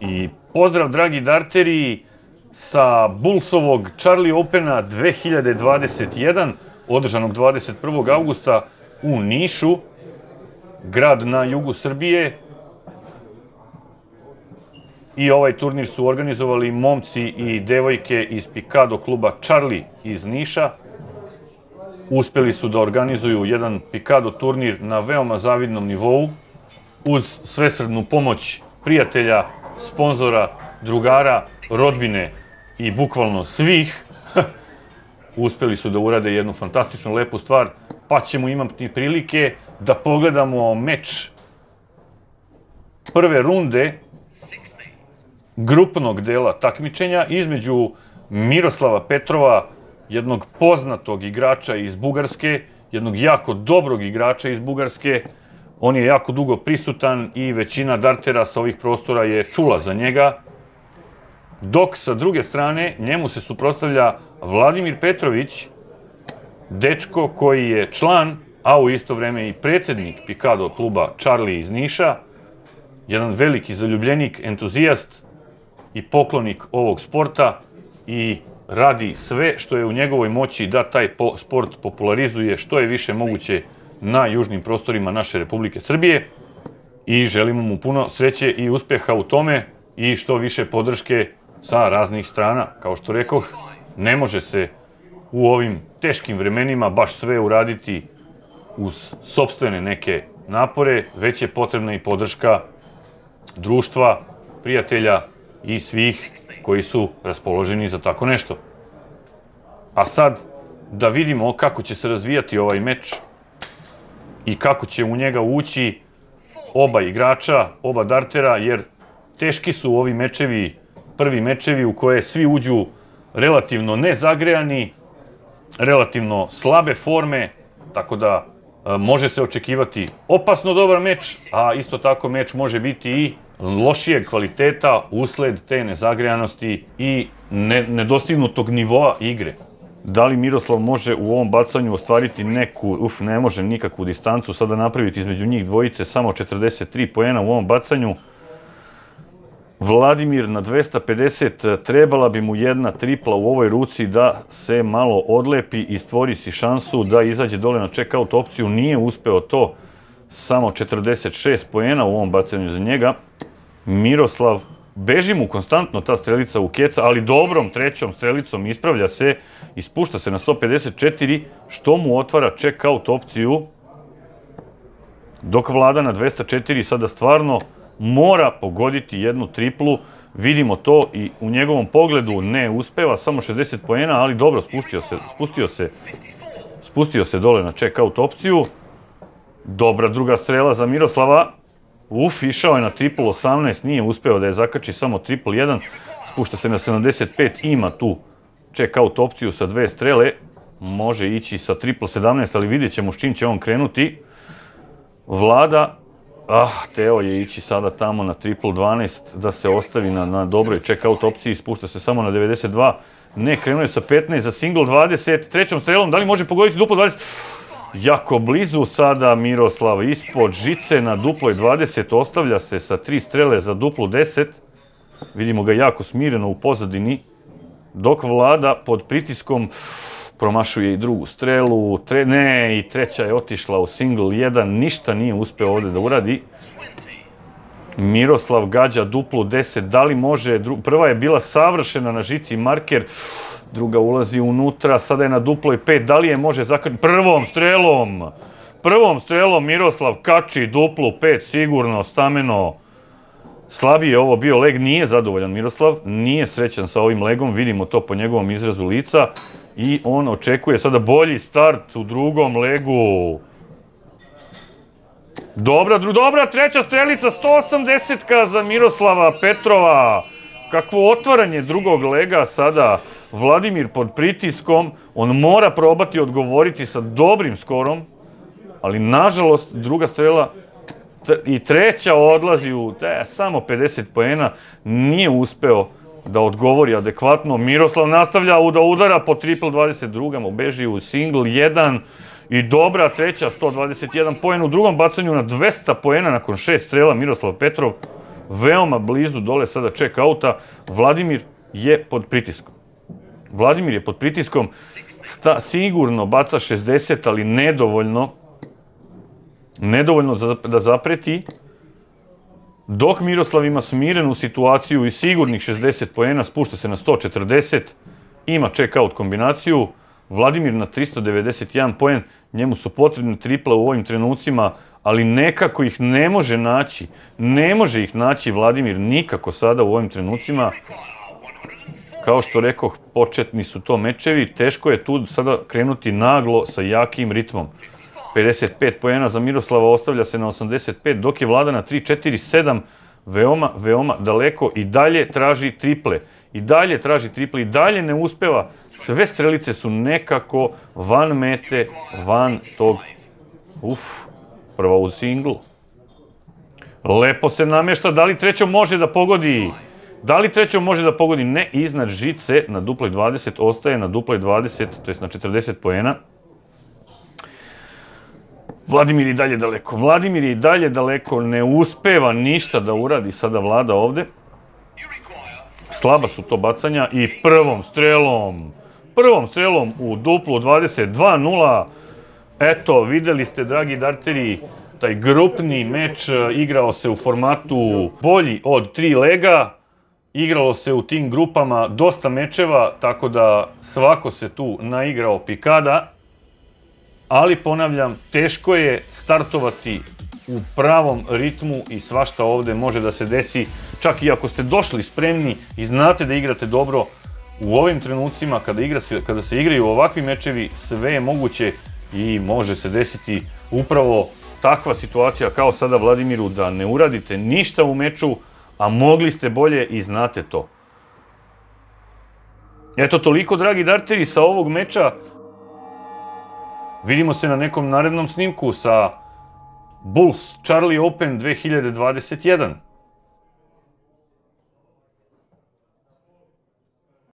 I pozdrav dragi darteri sa Bullsovog Charlie Opena 2021, održanog 21. augusta u Nišu, grad na jugu Srbije. I ovaj turnir su organizovali momci i devojke iz Picado kluba Charlie iz Niša. Uspeli su da organizuju jedan Picado turnir na veoma zavidnom nivou, uz svesrednu pomoć prijatelja, sponzora, drugara, rodbine i bukvalno svih, uspeli su da urade jednu fantastičnu lepu stvar, pa ćemo imati prilike da pogledamo meč prve runde grupnog dela takmičenja između Miroslava Petrova, jednog poznatog igrača iz Bugarske, jednog jako dobrog igrača iz Bugarske, On je jako dugo prisutan i većina dartera sa ovih prostora je čula za njega. Dok sa druge strane njemu se suprostavlja Vladimir Petrović, dečko koji je član, a u isto vreme i predsednik Picado kluba Charlie iz Niša, jedan veliki zaljubljenik, entuzijast i poklonik ovog sporta i radi sve što je u njegovoj moći da taj sport popularizuje što je više moguće na južnim prostorima naše Republike Srbije i želimo mu puno sreće i uspeha u tome i što više podrške sa raznih strana. Kao što rekoh, ne može se u ovim teškim vremenima baš sve uraditi uz sobstvene neke napore, već je potrebna i podrška društva, prijatelja i svih koji su raspoloženi za tako nešto. A sad da vidimo kako će se razvijati ovaj meč i kako će u njega ući oba igrača, oba dartera, jer teški su ovi mečevi, prvi mečevi u koje svi uđu relativno nezagrejani, relativno slabe forme, tako da e, može se očekivati opasno dobar meč, a isto tako meč može biti i lošijeg kvaliteta usled te nezagrejanosti i nedostignutog nivoa igre. Da li Miroslav može u ovom bacanju ostvariti neku, uf, ne može nikakvu distancu sada napraviti između njih dvojice, samo 43 poena u ovom bacanju. Vladimir na 250, trebala bi mu jedna tripla u ovoj ruci da se malo odlepi i stvori si šansu da izađe dole na check-out opciju. Nije uspeo to, samo 46 poena u ovom bacanju za njega. Miroslav beži mu konstantno ta strelica u keca, ali dobrom trećom strelicom ispravlja se i spušta se na 154, što mu otvara check-out opciju, dok vlada na 204 sada stvarno mora pogoditi jednu triplu, vidimo to i u njegovom pogledu ne uspeva, samo 60 poena, ali dobro, spustio se, spustio se, spustio se dole na check-out opciju. Dobra druga strela za Miroslava, Uf, išao je na triple 18, nije uspeo da je zakači samo triple 1, spušta se na 75, ima tu check-out opciju sa dve strele, može ići sa triple 17, ali vidjet ćemo s čim će on krenuti. Vlada, ah, teo je ići sada tamo na triple 12, da se ostavi na, na dobroj check-out opciji, spušta se samo na 92, ne, krenuo je sa 15 za single 20, trećom strelom, da li može pogoditi duplo 20? Jako blizu sada Miroslav ispod žice na duploj 20, ostavlja se sa tri strele za duplu 10. Vidimo ga jako smireno u pozadini, dok vlada pod pritiskom promašuje i drugu strelu, tre, ne, i treća je otišla u single 1, ništa nije uspeo ovde da uradi. Miroslav gađa duplu 10, da li može, prva je bila savršena na žici marker, druga ulazi unutra, sada je na duploj 5, da li je može zakriti prvom strelom, prvom strelom Miroslav kači duplu 5 sigurno, stameno, slabiji je ovo bio leg, nije zadovoljan Miroslav, nije srećan sa ovim legom, vidimo to po njegovom izrazu lica. I on očekuje sada bolji start u drugom legu. Dobra, dobra, treća strelica, 180-ka za Miroslava Petrova. Kakvo otvaranje drugog lega sada Vladimir pod pritiskom, on mora probati odgovoriti sa dobrim skorom, ali nažalost druga strela i treća odlazi u te, samo 50 poena, nije uspeo da odgovori adekvatno. Miroslav nastavlja da udara po triple 22. mu beži u single 1 i dobra treća 121 poen u drugom bacanju na 200 poena nakon šest strela Miroslav Petrov veoma blizu dole sada check outa. Vladimir je pod pritiskom. Vladimir je pod pritiskom, sta, sigurno baca 60, ali nedovoljno, nedovoljno da zapreti, dok Miroslav ima smirenu situaciju i sigurnih 60 poena, spušta se na 140, ima check-out kombinaciju, Vladimir na 391 poen, njemu su potrebne tripla u ovim trenucima, ali nekako ih ne može naći. Ne može ih naći Vladimir nikako sada u ovim trenucima. Kao što rekoh, početni su to mečevi, teško je tu sada krenuti naglo sa jakim ritmom. 55 pojena za Miroslava ostavlja se na 85, dok je Vlada na 3-4-7 veoma, veoma daleko i dalje traži triple. I dalje traži triple i dalje ne uspeva. Sve strelice su nekako van mete, van tog... Uf, prva u singlu. Lepo se namešta, da li trećo može da pogodi? Da li trećo može da pogodi? Ne, iznad žice na duploj 20, ostaje na duploj 20, to je na 40 poena. Vladimir i dalje daleko. Vladimir i dalje daleko, ne uspeva ništa da uradi sada vlada ovde. Slaba su to bacanja i prvom strelom, prvom strelom u duplu 22-0. Eto, videli ste, dragi darteri, taj grupni meč igrao se u formatu bolji od tri lega. Igralo se u tim grupama dosta mečeva, tako da svako se tu naigrao pikada ali ponavljam, teško je startovati u pravom ritmu i svašta ovde može da se desi, čak i ako ste došli spremni i znate da igrate dobro, u ovim trenucima kada, igra, kada se igraju ovakvi mečevi, sve je moguće i može se desiti upravo takva situacija kao sada Vladimiru, da ne uradite ništa u meču, a mogli ste bolje i znate to. Eto, toliko, dragi darteri, sa ovog meča. Vidimo se na nekom narednom snimku sa Bulls Charlie Open 2021.